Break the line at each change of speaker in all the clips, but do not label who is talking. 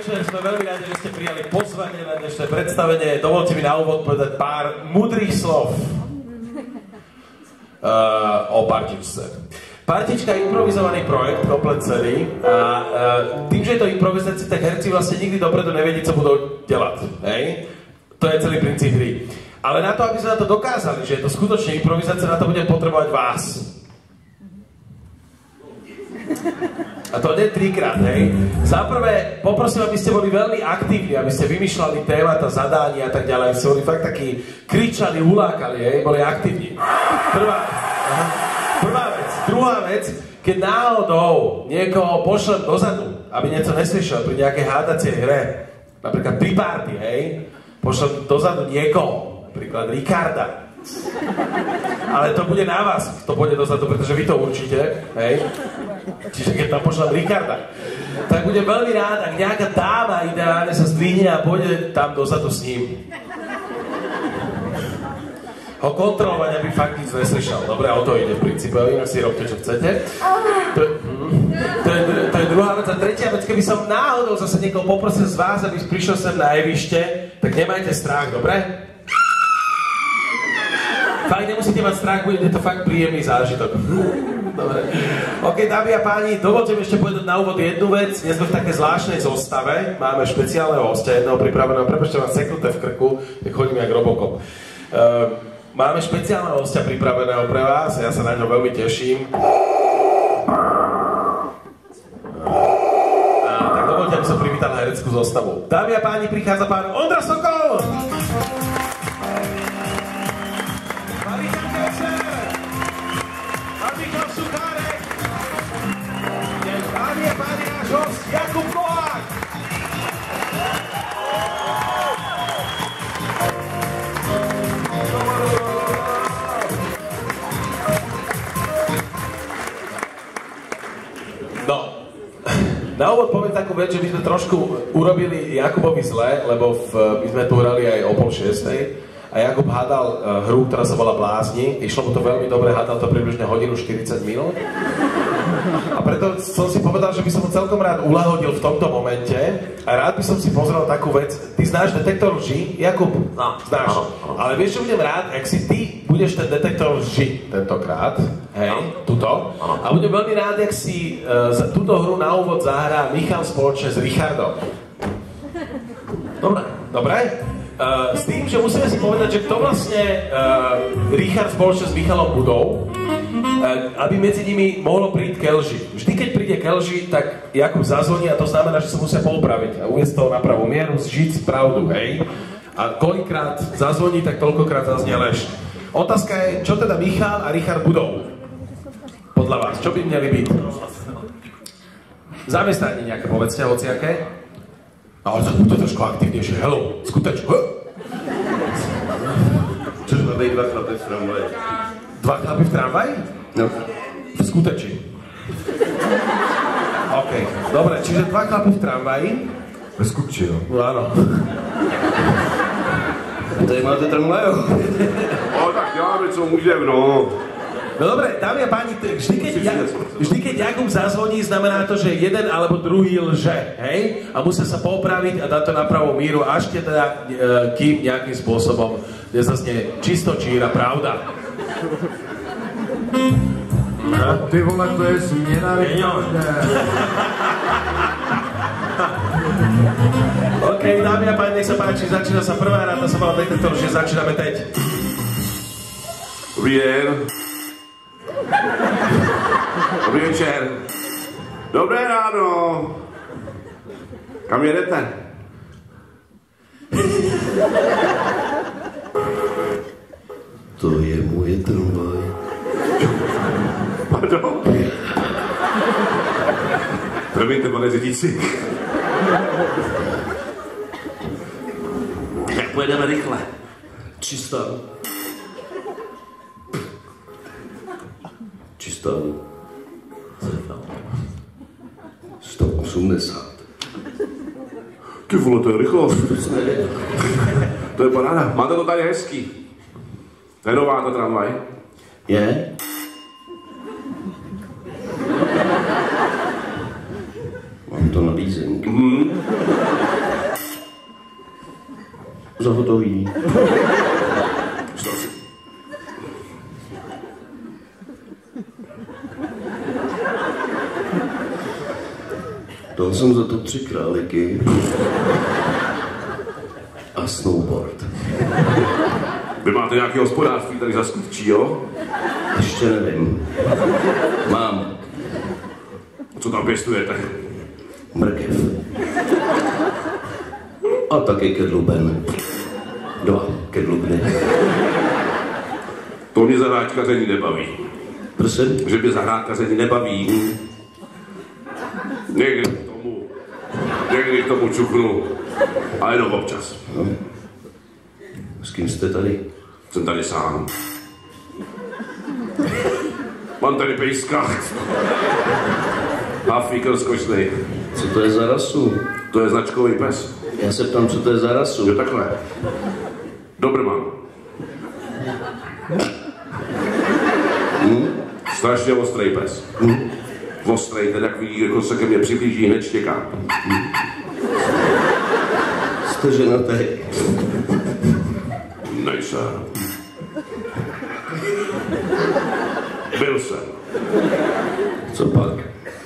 večer, sme veľmi rádi, že ste prijali pozvanie na dnešné predstavenie. Dovolte mi na úvod povedať pár mudrých slov uh, o partičce. Partička je improvizovaný projekt, komplet celý a uh, tým, že je to improvizácia, tak herci vlastne nikdy dopredu nevedí, co budú delať. Hej? To je celý princíp hry. Ale na to, aby sme na to dokázali, že je to skutočne improvizácia, na to budem potrebovať vás. A to nie trikrát, hej. Za prvé, poprosím, aby ste boli veľmi aktívni, aby ste vymýšľali témata, zadania a tak ďalej. Ste boli fakt takí kričali, ulákali, hej, boli aktívni. Prvá, aha, prvá vec. Druhá vec, keď náhodou niekoho pošlem dozadu, aby niečo neslyšel pri nejakej hádacej hre, napríklad pri party, hej, pošlem dozadu niekoho, napríklad Ricarda, ale to bude na vás, to pôjde dozadu, pretože vy to určite, hej. Čiže keď tam pošlem Ricarda, tak budem veľmi rád, ak nejaká dáma ideálne sa zdvihne a pôjde tam dozadu s ním. Ho kontrolovať, aby fakt nic neslyšel. Dobre, o to ide v princípe, inak si robte, čo chcete. To, to, je, to je druhá vec. A tretia vec, keby som náhodou zase niekoho poprosil z vás, aby prišiel sem na jevište, tak nemajte strach, dobre? Fakt nemusíte mať strach, bude to fakt príjemný zážitok. Dobre. OK, dámy a páni, dovolte mi ešte povedať na úvod jednu vec. Dnes sme v také zvláštnej zostave. Máme špeciálneho hostia, jedného pripraveného. Prepačte, mám seknuté v krku, tak chodím jak Robocop. Uh, máme špeciálneho hostia pripraveného pre vás, ja sa na ňo veľmi teším. A, tak dovolte, aby som privítal hereckú zostavu. Dámy a páni, prichádza pán Ondra Sokol! Host Jakub Kohák! No, na úvod poviem takú vec, že my sme trošku urobili Jakubovi zle, lebo v, my sme tu hrali aj o pol šiestej a Jakub hádal uh, hru, ktorá sa volá Blázni. Išlo mu to veľmi dobre, hádal to približne hodinu 40 minút. A preto som si povedal, že by som ho celkom rád ulahodil v tomto momente a rád by som si pozrel takú vec. Ty znáš detektor lži? Jakub?
No.
Znáš.
Áno, áno.
Ale vieš, čo budem rád, ak si ty budeš ten detektor lži tentokrát, hej, tuto.
Áno.
A budem veľmi rád, ak si uh, za túto hru na úvod zahrá Michal spoločne s Richardom.
Dobre.
Dobre? Uh, s tým, že musíme si povedať, že kto vlastne uh, Richard spoločne s Michalom budou, uh, aby medzi nimi mohlo prísť kelži. Vždy, keď príde kelži, tak Jakub zazvoní a to znamená, že sa musia poupraviť a uviesť to na pravú mieru, zžiť pravdu, hej? A koľkrát zazvoní, tak toľkokrát zaznie lež. Otázka je, čo teda Michal a Richard budou? Podľa vás, čo by měli byť? Zamestnanie nejaké, povedzte, hociaké? Ale to trošku aktivnejšie. Hello, skuteč. Huh?
Což být dva chlapy v tramvaji.
Dva chlapy v tramvaji?
No.
V skuteči. OK, dobre, čiže dva chlapy v tramvaji?
Ve skutči, jo.
No áno.
Tady máte tramvaj, jo? No tak děláme, co můžeme, no.
No dobre, dámy a páni, vždy keď, ja, vždy keď Jakub zazvoní, znamená to, že jeden alebo druhý lže, hej? A musia sa popraviť a dať to na pravú míru, až keď teda, e, kým nejakým spôsobom nezaznie čisto číra pravda.
Ty vole, to je rekorde.
OK, dámy a páni, nech sa páči, začína sa prvá ráda, sa volá detektor, že začíname teď.
Den. Dobrý večer. Dobré ráno. Kam jedete?
To je moje tramvaj.
Pardon. Promiňte, pane řidiči.
Tak pojedeme rychle. 300. stavu. 180.
Ty vole, to je rychlost. to je paráda. Máte to tady hezký. Je nová ta tramvaj?
Je. Mám to
na leasing.
Mm. Zahotový. Jsem za to tři králiky a snowboard.
Vy máte nějaké hospodářství tady za skutčí, jo?
Ještě nevím. Mám
Co tam pěstujete?
mrkev. A taky kedluben. Dva kedlubny.
To mě zahrádkaření nebaví.
Prosím?
Že mě zahrádkaření nebaví. Někdy k tomu, někdy k tomu čuchnu, ale jenom občas.
S kým jste tady?
Jsem tady sám. Mám tady pejska. A fíkl skočný.
Co to je za rasu?
To je značkový pes.
Já se ptám, co to je za
Jo
rasu.
takhle. Dobrman. Hm? Strašně ostrý pes. Hm? Ostrý, ten jak vidí, jako se ke mně přiblíží, hned štěká.
Jste ženatý.
Nejsem. Byl jsem.
Co pak?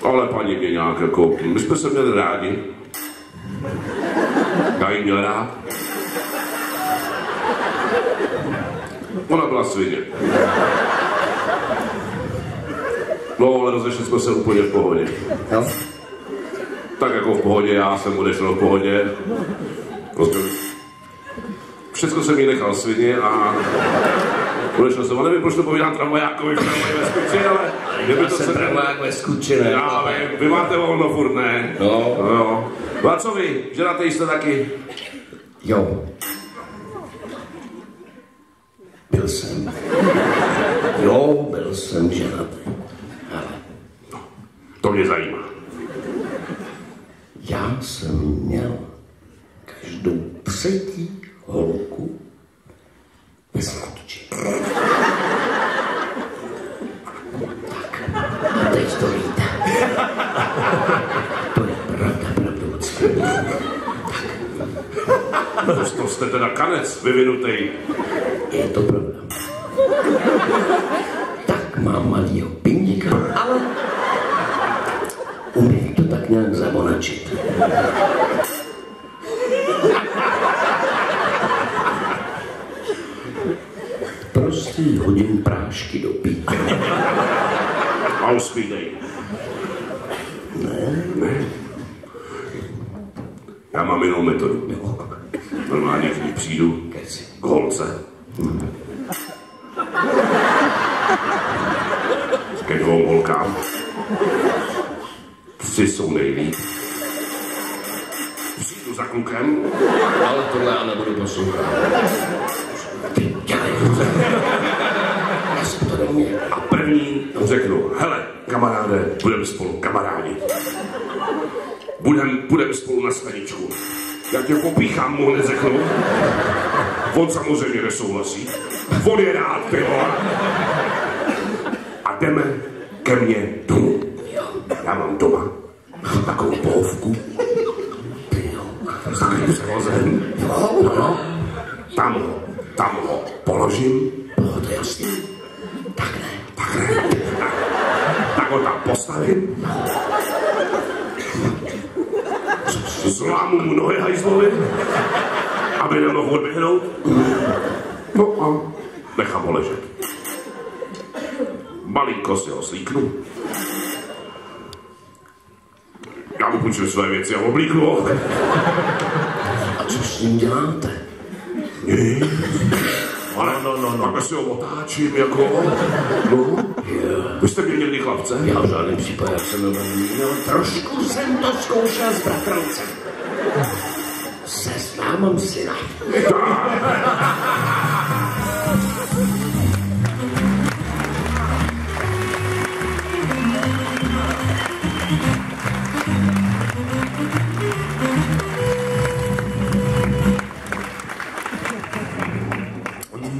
Ale paní mě nějak jako, my jsme se měli rádi. Já ji měl rád. Ona byla svině. No, ale rozešli jsme se úplně v pohodě.
Jo?
Tak jako v pohodě, já jsem odešel v pohodě. Prostě Všechno jsem jí nechal svině a odešel jsem. A nevím, proč to povídám tramvajákovi v tramvaji ve skuči, ale kdyby
Já
to
jsem
se
pravák ve skuči, ne?
Já vím, vy máte volno furt, ne?
No.
Jo. No a co vy? Ženatý jste taky?
Jo. Byl jsem. Jo, byl jsem ženatý.
To mě zajímá.
já jsem měl každou třetí holku bez chodči. Tak, a teď to víte. To je pravda, pravdoucí.
To, to jste teda kanec vyvinutý.
Je to pravda. Tak mám malýho pindíka, ale nějak zamonačit. Prostě hodím prášky do píky.
A uspídej.
Ne,
Ne. Já mám jinou metodu. Normálně, když přijdu
keci.
k holce. Ke dvou holkám. Tři jsou nejlíp. Přijdu za klukem,
Ale tohle já nebudu poslouchat. Ty dělej. Já jsem to neuměl.
A první řeknu, hele, kamaráde, budeme spolu kamarádi. Budem, budem spolu na staničku. Já tě popíchám, mu hned řeknu. On samozřejmě nesouhlasí. On je rád, vole. A jdeme ke mně domů. Já mám doma takovou pohovku. S takovým převozem. No, tam ho, tam ho položím
No, to jasný. Tak ne.
tak. Tak ho tam postavím. Zlámu mu nohy hajzlovi, aby nemohl odběhnout. No a nechám ho ležet. Malinko si ho slíknu. Já mu půjčím své věci a oblíknu ho.
A co s ním děláte?
Ale no, no, no. takhle si ho otáčím jako... No. Vy jste mě někdy chlapce?
Já v žádném případě jsem měl trošku jsem to zkoušel s bratrancem. Se známem syna.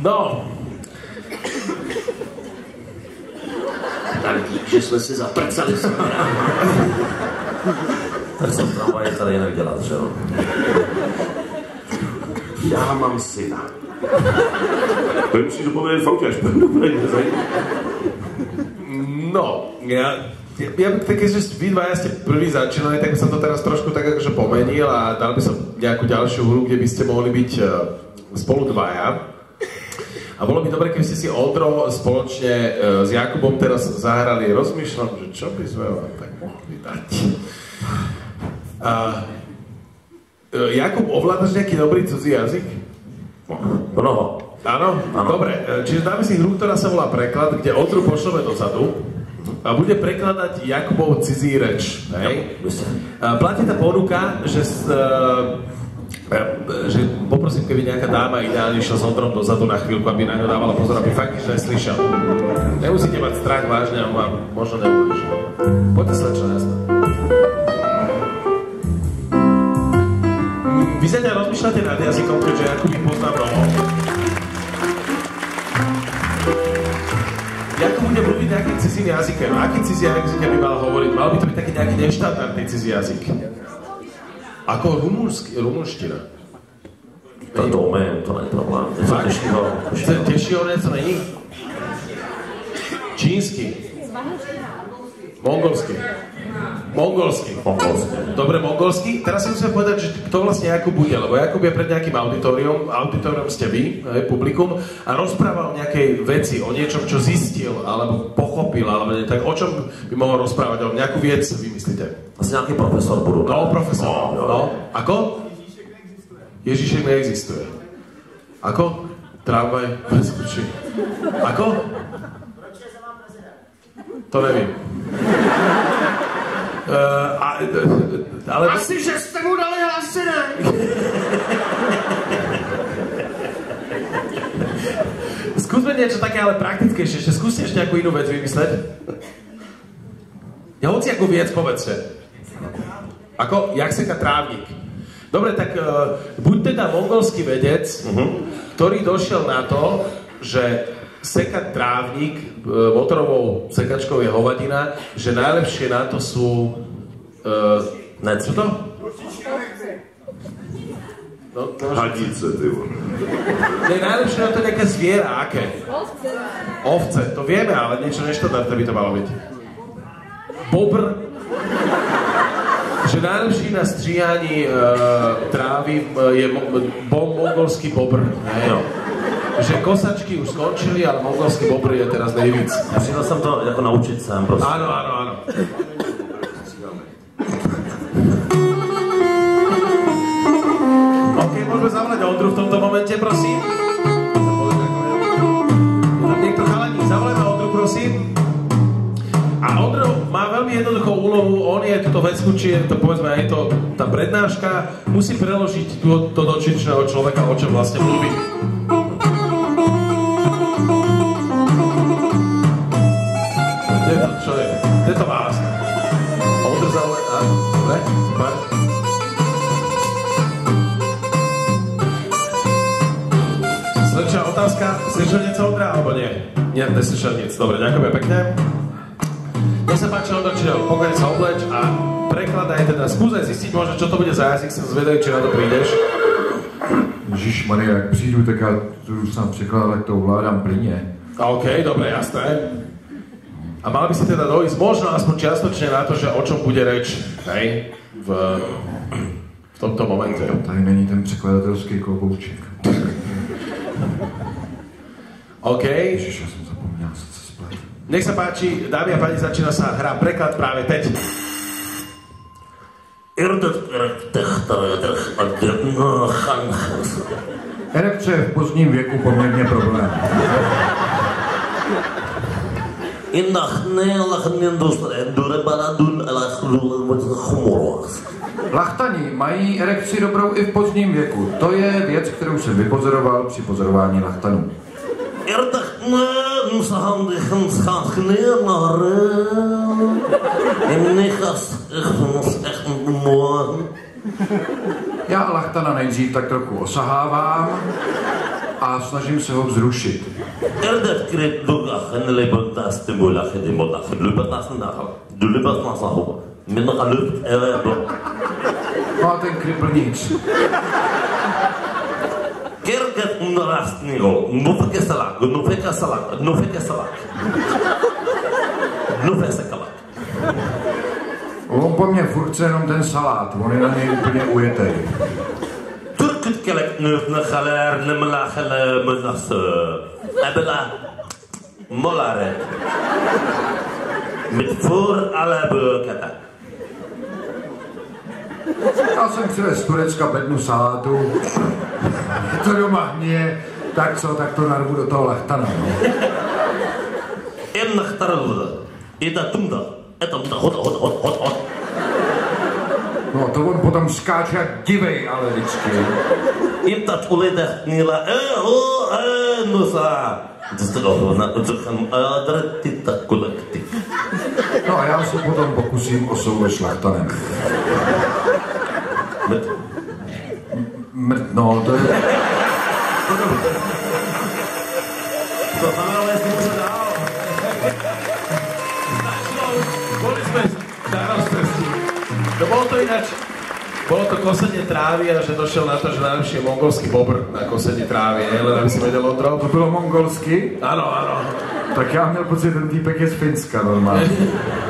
No,
Tak dík, že jsme si zaprcali s
Tak jsem tramvaj tady jinak dělat, že jo?
Já mám syna. To jim musí dopovědět v autě, až půjdu
No, ja, ja, ja tak keďže vy dvaja ste prvý začínali, tak by som to teraz trošku tak akože pomenil a dal by som nejakú ďalšiu hru, kde by ste mohli byť uh, spolu dvaja. A bolo by dobre, keby ste si Oldro spoločne uh, s Jakubom teraz zahrali. Rozmýšľam, že čo by sme vám tak mohli dať. Uh, uh, Jakub, ovládaš nejaký dobrý cudzí jazyk?
Mnoho.
Áno?
Áno.
Dobre, e, čiže dáme si hru, ktorá sa volá Preklad, kde Ondru pošleme dozadu a bude prekladať Jakubov cizí reč. Hej? A platí tá ponuka, že, s, e, e, že poprosím, keby nejaká dáma ideálne išla s Ondrom dozadu na chvíľku, aby na ňo dávala pozor, aby fakt nič neslyšel. Nemusíte mať strach vážne, on vám možno neublíži. Poďte slečna, jasné. Vy sa rozmýšľate nad jazykom, keďže Jakub ich pozná mnoho. Jakub bude mluviť nejakým cizím jazykem. Aký cizí jazyk by mal hovoriť? Mal by to byť taký nejaký neštandardný cizí jazyk. Ako rumúnsky, rumúnština.
To to umím, to není problém. Je to
Fakt?
těžkého.
Chce těžšího něco není? Mongolsky. Mongolsky. Dobre, mongolsky. Teraz si musíme povedať, že kto vlastne Jakub bude, lebo Jakub je pred nejakým auditorium, auditorium ste vy, hej, publikum, a rozpráva o nejakej veci, o niečom, čo zistil, alebo pochopil, alebo nie, tak o čom by mohol rozprávať, o nejakú vec vymyslíte.
Asi nějaký profesor budu.
No, profesor.
No.
No, ako? Ježíšek neexistuje. Ako? Tramvaj kľúči. Ako? To nevím. Uh, a, ale...
Asi, že jste mu dali hlasina.
Skúsme niečo také, ale praktickejšie. Ešte skúste ešte nejakú inú vec vymysleť. Ja hoci ako vec, povedzte. Ako, jak seka trávnik. Dobre, tak uh, buď teda mongolský vedec, ktorý došiel na to, že sekať trávnik uh, motorovou sekačkou je hovadina, že najlepšie na to sú... Uh,
Ne,
čo to? No, to
Hadice, ty vole.
Ne, najlepšie na to je nejaké zviera, aké? Ovce. Ovce, to vieme, ale niečo neštandardné by to malo byť. Bobr. Že najlepší na stříhaní uh, trávy je mo- bo- mongolský bobr. Ne?
Jo.
Že kosačky už skončili, ale mongolský bobr je teraz nejvíc.
Já přišel jsem to jako naučit sem prostě.
Áno, áno, áno. OK, môžeme zavolať Ondru v tomto momente, prosím. Je tam niekto chalaní, zavolajme Ondru, prosím. A Ondro má veľmi jednoduchú úlohu, on je túto vecku, či je to povedzme aj to, tá prednáška, musí preložiť to, to do činčného človeka, o čom vlastne mluví. Je to, je? Kde to vás? Ondr zavolaj, a? Dobre, super. Sledčia otázka, slyšel něco Ondra, alebo nie? Nie, neslyšel nic. Dobre, ďakujeme pekne. Nech sa páči, Ondra, čiže pokojne sa obleč a prekladaj teda, skúsaj zistiť možno, čo to bude za jazyk, som zvedavý, či na to prídeš.
Ježíš Maria, jak přijdu, tak já jdu sám překládat, to ovládám plyně.
OK, dobre, jasné. A mal by si teda dojsť možno aspoň čiastočne na to, že o čom bude reč, hej, v, v tomto momente.
Tady není ten překladatelský klobouček.
OK,
Ježiš, já jsem zapomněl, co se splet.
nech sa páči, dámy a páni, začína sa hra preklad práve teď.
Erekce je v pozdním věku poměrně problém. Lachtani mají erekci dobrou i v pozdním věku. To je věc, kterou jsem vypozoroval při pozorování lachtanů. Já lachtana nejdřív tak trochu osahávám a snažím se ho vzrušit. No a ten kripl nic.
Niro, nufeke salak, nufeke salak, nufeke salak. Nufeke salak.
On po mně furt jenom ten salát, on je na něj úplně ujetej.
Türküt kelek nöfne haler, nemla hele menas. Ebela molare. Mit voor alle kata.
Já jsem přivez z Turecka bednu salátu. Je to doma hníje, tak co, tak to narvu do toho lechtana, no.
En nachtarl. Ida tumda. Eta tumda hot hot hot hot hot.
No to on potom skáče jak divej, ale vždycky.
Ita tuleda nila. Eh ho eh nusa. Dostalo na uchan adra tita kulakti.
No a já se potom pokusím o souve šlachtanem.
Mit
Mrt, no, to je...
To znamenalo, jestli můžu dál. Boli ináč, bolo to kosenie trávy a že došel na to, že najlepšie je mongolský bobr na kosení trávy, je, len aby si vedel Ondro.
To bylo mongolsky,
Áno, áno.
tak já měl pocit, ten týpek je z Finska normálně.